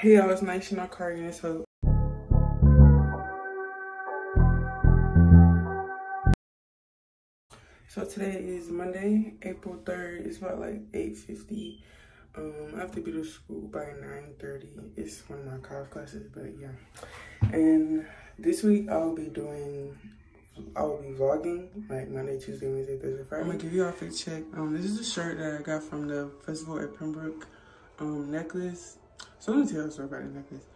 Hey y'all, it's not carrying this hoe. So today is Monday, April 3rd. It's about like 8.50. Um, I have to be to school by 9.30. It's one of my college classes, but yeah. And this week I'll be doing, I will be vlogging like Monday, Tuesday, Wednesday, Thursday, Friday. I'm gonna give you all a fit check. Um, this is a shirt that I got from the festival at Pembroke um, necklace. So let me tell you a story about the necklace.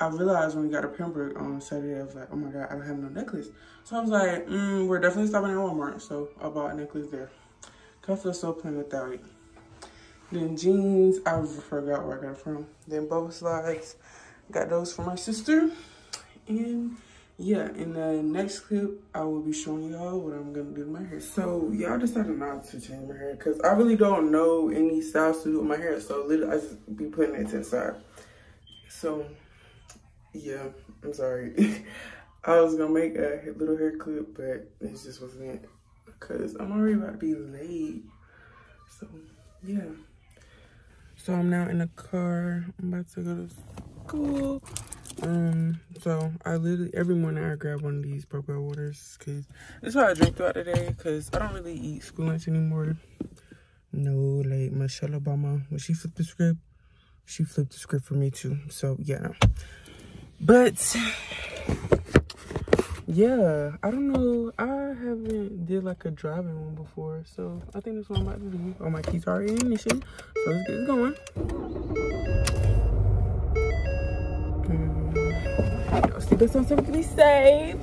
I realized when we got to Pembroke on Saturday, I was like, oh my God, I don't have no necklace. So I was like, mm, we're definitely stopping at Walmart. So I bought a necklace there. Cause I feel so plain without it. Then jeans, I forgot where I got it from. Then boba slides, got those from my sister. And yeah, in the next clip, I will be showing y'all what I'm gonna do to my hair. So y'all decided not to change my hair because I really don't know any styles to do with my hair. So literally, I just be putting it to the side. So yeah, I'm sorry. I was gonna make a little hair clip, but it just wasn't it because I'm already about to be late. So yeah. So I'm now in the car. I'm about to go to school. Um, so I literally every morning I grab one of these propel waters because this is what I drink throughout the day because I don't really eat school lunch anymore. No, like Michelle Obama when she flipped the script, she flipped the script for me too. So yeah. But yeah, I don't know. I haven't did like a driving one before, so I think that's what I'm about to do. Oh, my keys are in ignition, so let's get going. Um, see, this one's to be safe.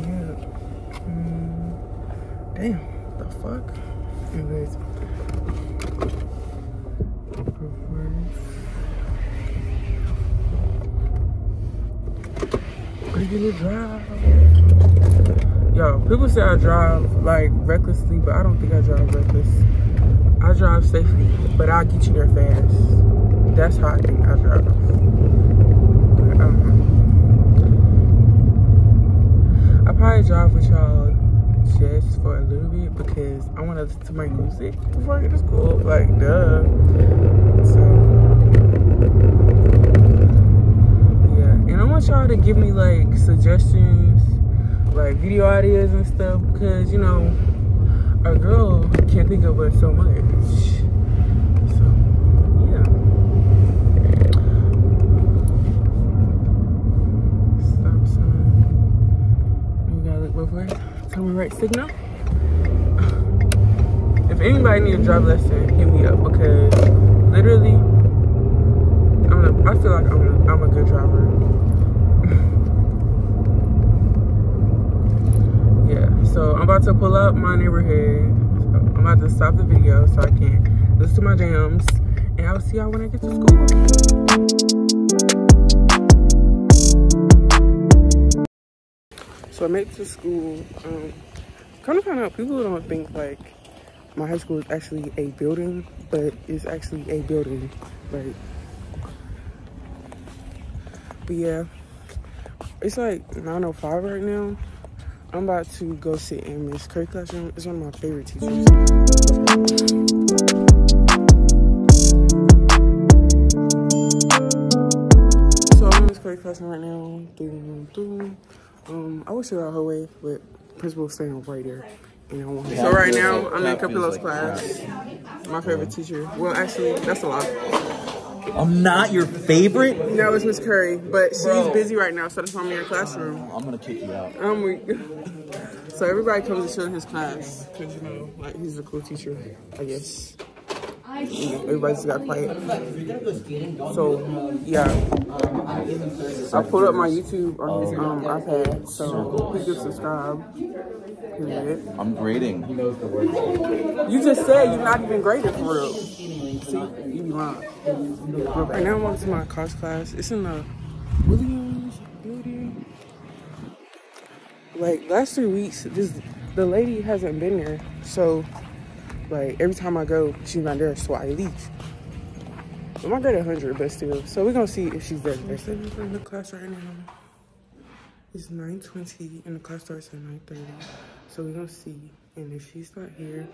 Yeah. Mm, damn, the fuck? Anyways. Regular drive. Yo, people say I drive like recklessly, but I don't think I drive reckless. I drive safely, but I'll get you there fast. That's how I think I drive. Um, I probably drive with y'all just for a little bit because I want to listen to my music before I get to school. Like, duh. So, yeah. And I want y'all to give me like suggestions, like video ideas and stuff because, you know, a girl can't think of but so much. So, yeah. Stop sign. We gotta look both ways. Me right signal. If anybody needs a drive lesson, hit me up because literally, I'm a, I feel like I'm a, I'm a good driver. yeah, so I'm about to pull up my neighborhood. So I'm about to stop the video so I can listen to my jams. And I'll see y'all when I get to school. So I made it to school. Um, kind of found out people don't think like my high school is actually a building, but it's actually a building, right? But yeah, it's like 9.05 right now. I'm about to go sit in Miss Curry classroom. It's one of my favorite teachers. So I'm in Miss Curry classroom right now. Um, I wish it was her way, but principal was standing right there. Know, so right now I'm in Capilo's class. My favorite teacher. Well, actually, that's a lot. I'm not your favorite. No, it's Miss Curry, but she's Bro. busy right now, so that's why I'm in your classroom. I'm gonna kick you out. Weak. so everybody comes to show his class because you know, like he's a cool teacher, I guess. Everybody's got quiet. So, yeah. I pulled up my YouTube on his um, iPad, so please do subscribe. I'm grading. He knows the word. You just said you're not even graded for real. See, be. Right now I'm on to my college class. It's in the Williams building. Like last three weeks, this the lady hasn't been there, so like every time I go, she's not there, so I leave. I'm not grade 100, but still. So we're gonna see if she's there. They're in the class right now. It's 9.20 and the class starts at 9.30. So we're gonna see and if she's not here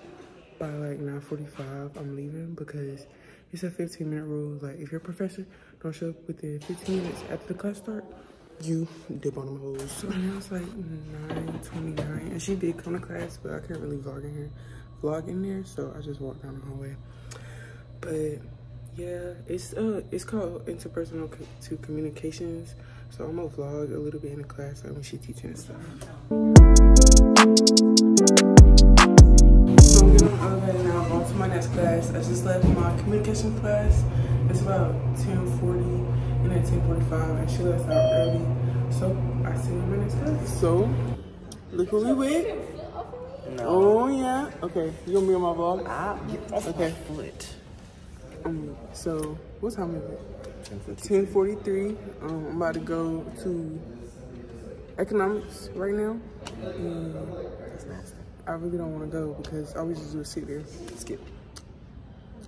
by like 9:45, I'm leaving because it's a 15 minute rule. Like if your professor don't show up within 15 minutes after the class start, you dip on them hoes. So now it's like 9:29, and she did come to class, but I can't really vlog in here, vlog in there, so I just walked down the hallway. But yeah, it's uh, it's called interpersonal co- to communications. So I'm gonna vlog a little bit in the class like when she teaching and stuff. So to my next class. I just left my communication class. It's about 10:40 and at 10:45, and she left out early. So I see you in my next class. So look who we with. Oh yeah. Okay, you gonna be on my vlog? Ah, get off Okay. my foot. Um, so what time is it? 10:43. Um, I'm about to go to economics right now. And That's nasty. I really don't want to go because all we just do is sit there. Skip.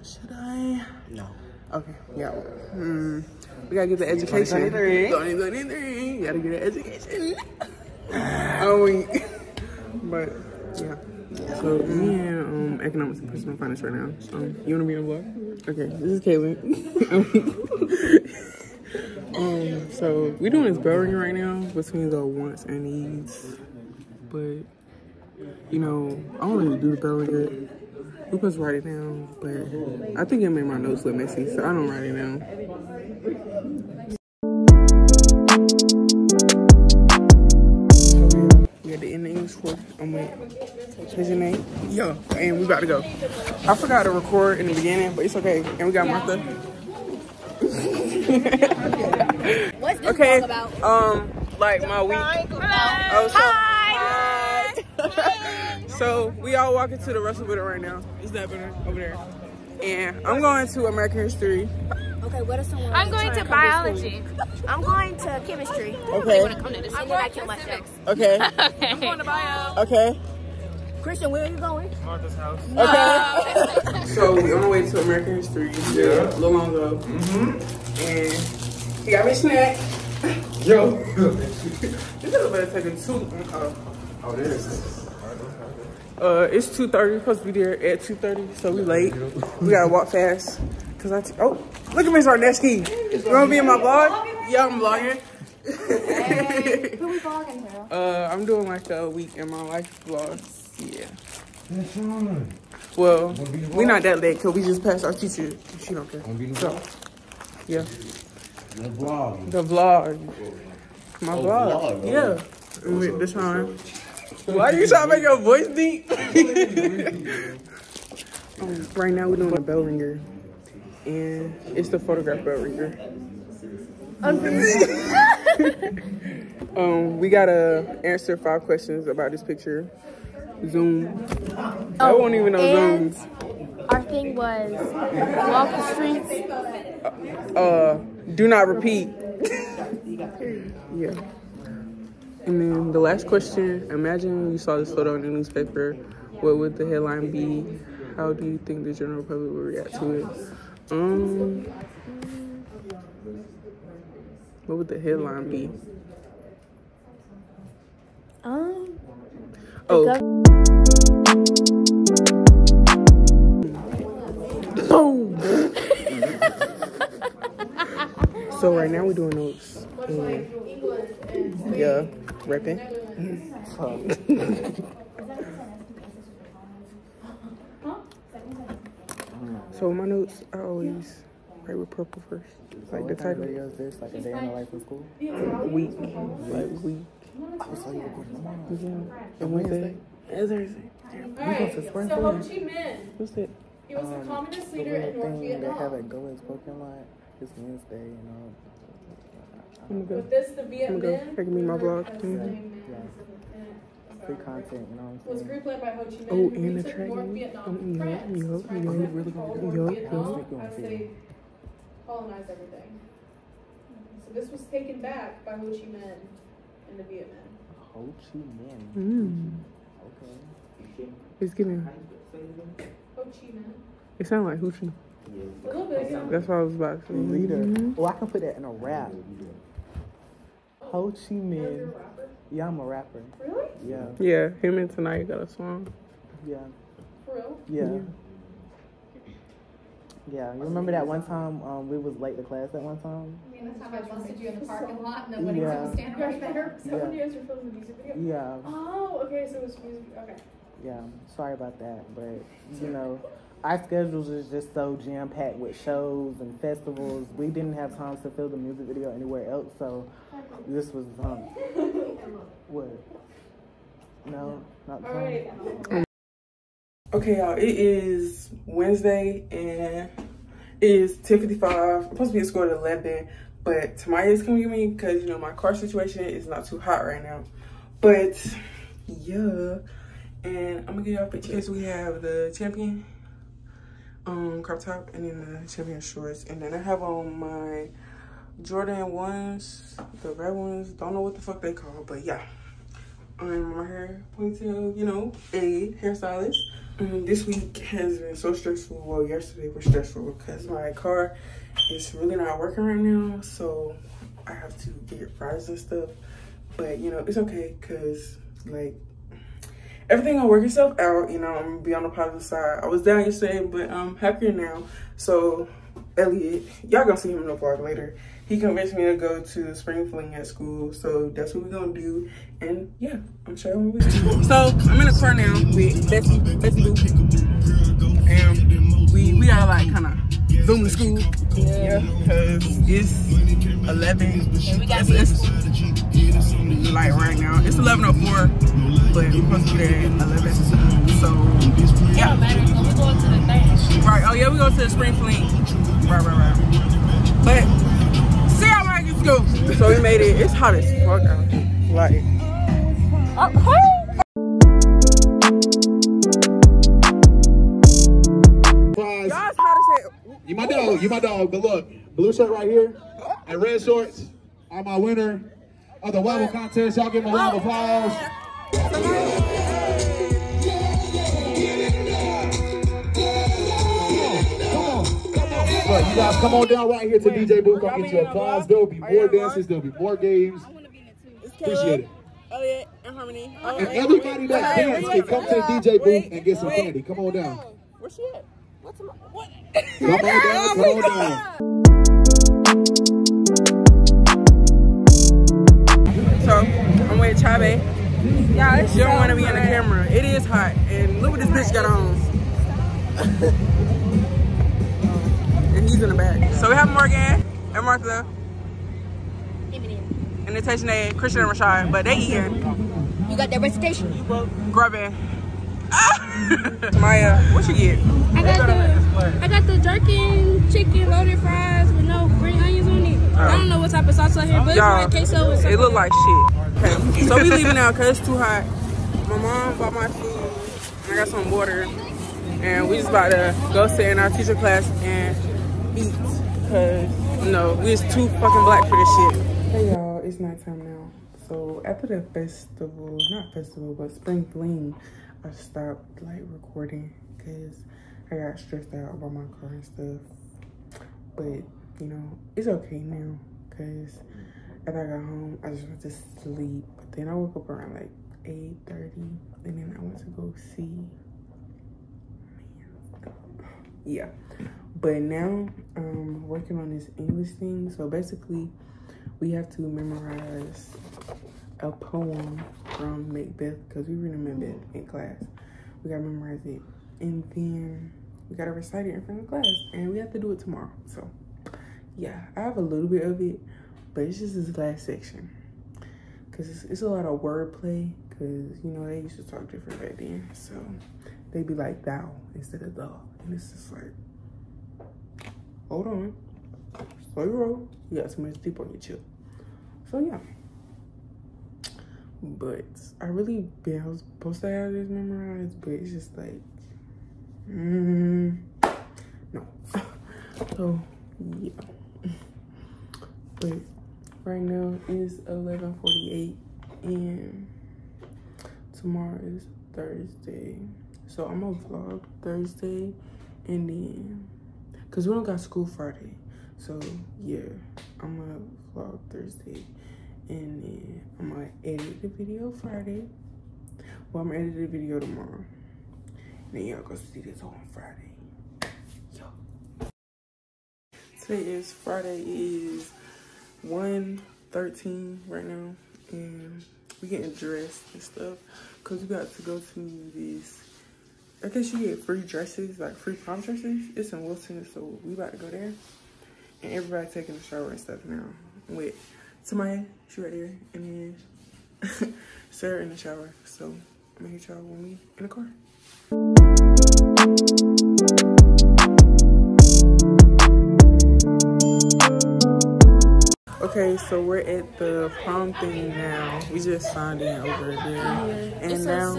Should I? No. Okay, yeah. Hmm. We gotta get the education. 2023. 2023. Gotta get the education. oh. But, yeah. So, me and um, economics and personal finance right now. Um, you wanna be on the vlog? Okay, this is Kaylin. um, so, we doing this bell ring right now between the wants and needs. But, you know, I don't really do the bell ringer. We supposed to write it down, but I think it made my notes look messy, so I don't write it down. We got the end of English course. I'm with what's your name? Yo, and we about to go. I forgot to record in the beginning, but it's okay. And we got Martha. What's this Okay, vlog about? um, like my week. Oh, so, Hi. Hi. so we all walking to the Russell Building right now. Is that better over there? And I'm going to American History. Okay, what are some I'm going to to biology. I'm going to chemistry. Okay. And then I kill myself. Okay. I'm going to bio. Okay. Christian, where are you going? Martha's house. Okay. so we on our way to American History. Yeah. A little long ago. Mm-hmm. And he got me a snack. Yo. This is little better take a two. Uh, Oh, it is. uh, it's two thirty. Supposed to be there at two thirty, so we late. We gotta walk fast. Cause I t- oh look at Miss Arneski. You wanna be in my vlog? Yeah, I'm vlogging. Who we vlogging here? uh, I'm doing like a week in my life vlog. Yeah. Well, we not that late because we just passed our teacher. She don't care. So, yeah. The vlog. The vlog. My Oh, vlog. vlog, oh. Yeah. And This time. Why are you trying to make your voice deep? um, right now we're doing a bell ringer. And it's the photograph bell ringer. um, we gotta answer five questions about this picture. Zoom. I won't even know and- zooms. Our thing was walk the streets. uh do not repeat yeah and then the last question imagine you saw this photo in the newspaper what would the headline be? How do you think the general public would react to it? Um what would the headline be? Um, oh. boom so right now we're doing notes. And yeah repping so my notes i always write with purple first. Like the What kind of title. video this? Like a day in the life of school? week. Like week. I saw you recording tomorrow. yeah. And wednesday. And thursday. We go to spring So Ho. Chi Minh, what's that he was the um, communist leader little in North thing they have Vietnam. at Goa's Pokémon lot. Is Wednesday, you know. I'm gonna go With this, the Viet i'm gonna go Minh that can be my vlog kind of same Yeah. and Free content, you know what I'm a saying? group led by Ho Chi Minh. Oh, who and the took track Vietnam Um, from yup, France. yup, Called yup, really called yup, North yup. Vietnam as they colonized everything. So this was taken back by Ho Chi Minh and the Viet Minh. Ho Chi Minh. mm. Okay. it's giving Ho Chi Minh. it sounds like hoochie A little bit, yeah. that's what i was about to say Leader. Mhm. Oh, I can put that in a rap. Ho Chi Minh. Yeah, I'm a rapper. Really? Yeah. Yeah, him and tonight got a song. Yeah. For real? Yeah. Yeah. You remember that one time um, we was late to class that one time? I mean, that's how I busted you in the parking lot and then when Yeah. was standing right there. So when you guys were filming the music video? Yeah. Oh, okay, so it was music, okay. Yeah. Sorry about that, but you know, our schedules is just so jam packed with shows and festivals. We didn't have time to film the music video anywhere else, so this was um. What? No, not the time. Okay, y'all, it is Wednesday and it is 10.55. I'm supposed to be at school at 11, but Tamaya is coming with me because, you know, my car situation is not too hot right now. But, yeah. And I'm going to give y'all pictures. We have the champion um, crop top and then the champion shorts. And then I have on my Jordan ones, the red ones. Don't know what the fuck they call, but yeah. Um, my hair ponytail, you know, a hairstylist. Um, this week has been so stressful. Well, yesterday was stressful because my car is really not working right now. So I have to get fries and stuff. But, you know, it's okay because, like, everything will work itself out. You know, I'm to be on the positive side. I was down yesterday, but I'm happier now. So, Elliot, y'all going to see him in the vlog later. He convinced me to go to spring fling at school. So, that's what we're going to do. And, yeah, I'm sure I'm with you. So, I'm in the car now with Bessie, Bessie Boo. And we, we are like kind of zoom to school. Yeah. Because it's 11. It's, it's like right now. It's 11.04, but we're supposed to be there at 11. So, yeah. Right. Oh, yeah, we go to the spring fling. Right, right, right. But, see how I get to go. So, we made it. It's hot as fuck out here. Like, Surprise. y'all it's hot as hell. You my dog. You my dog. But look, blue shirt right here and red shorts are my winner of the Wobble contest. Y'all give him a round of applause. Guys come on down right here to DJ Booth. I'll get you applause. There will be more dances. There will be more games. I want to be in it too. Appreciate it. Elliot and Harmony. Oh, And everybody that dance can come to the DJ booth and get some candy. Come on down. Where's she at? What's my, what? Come on down. Come on oh, down. So, I'm with Chabe. Yeah, you don't want to be in the camera. It is hot. And look what this bitch got on. and he's in the back. So we have Morgan and Martha. And the Tasha Nate, Christian and Rashad. But they eating, You got that recitation? grubbing. Maya, what you get? I got the I got the jerky chicken loaded fries with no green onions on it. I don't know what type of sauce I here, but it's like queso it look like shit. Okay, so we leaving now because it's too hot. My mom bought my food. And I got some water. And we just about to go sit in our teacher class and eat. Because, you we just too fucking black for this shit. Hey y'all, it's nighttime now. So after the festival, not festival, but spring fling, I stopped like recording because I got stressed out about my car and stuff. But, you know, it's okay now because after I got home, I just went to sleep. But then I woke up around like 8.30 and then I went to go see. Yeah. But now um, I'm working on this English thing. So basically, we have to memorize a poem from Macbeth because we read Macbeth in class. We gotta memorize it. And then we gotta recite it in front of class. And we have to do it tomorrow. So yeah, I have a little bit of it, but it's just this last section. Cause it's, it's a lot of wordplay, cause you know, they used to talk different back then. So they'd be like thou instead of thou. And it's just like, hold on. Slow your roll. You got too much deep on your chip. So yeah. But I really been I was supposed to have this memorized, but it's just like mm, no. so yeah. But right now it's 11:48 and tomorrow is Thursday. So I'm gonna vlog Thursday and then cause we don't got school Friday. So yeah, I'm gonna vlog Thursday and then I'm gonna edit the video Friday. Well, I'm gonna edit the video tomorrow. Then y'all go see this on Friday. Yo. Today is Friday. Is 1.13 right now. And we getting dressed and stuff. Cause we got to go to this. I guess you get free dresses, like free prom dresses. It's in Wilson, so we about to go there. And everybody taking a shower and stuff now. With Tamaya, she right there. And then Sarah in the shower. So I'm gonna hit y'all when we in the car. Okay, so we're at the prom thing now. We just signed in over there. And it's now,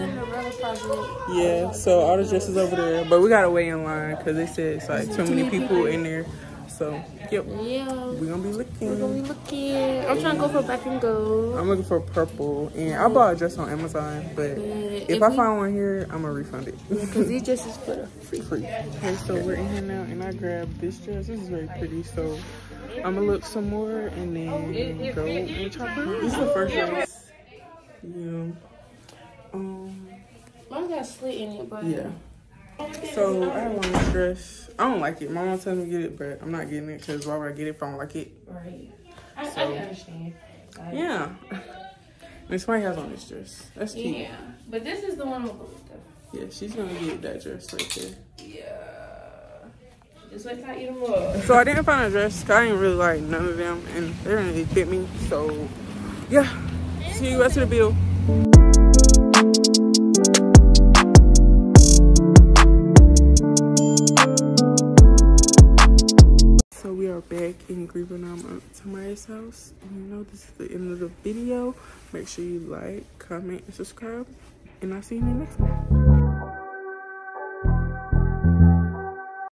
yeah, so all the dresses over there. But we gotta wait in line because they said it's like too many people in there. So, yep, Yeah. we're gonna be looking. We're gonna be looking. I'm trying to go for black and gold. I'm looking for purple. And I bought a dress on Amazon, but if if I we- find one here, I'm gonna refund it. Because these dresses for free. free. Okay, so we're in here now, and I grabbed this dress. This is very pretty. So I'm gonna look some more, and then go and try her. This is the first dress. Yeah. Um. Mine got slit in it, but Yeah. So I have one this dress. I don't like it. My mom told me to get it, but I'm not getting it because why would I get it if I don't like it? Right. I, So- I understand. Like, Yeah. And somebody has on this dress. That's cute. Yeah. But this is the one with the Yeah, she's gonna get that dress right there. Yeah. Just up. So I didn't find a dress. I didn't really like none of them, and they didn't really fit me. So yeah, see you rest of the bill. So we are back in Greenburnham at uh, Tamaya's house. And you know this is the end of the video. Make sure you like, comment, and subscribe. And I'll see you in the next one.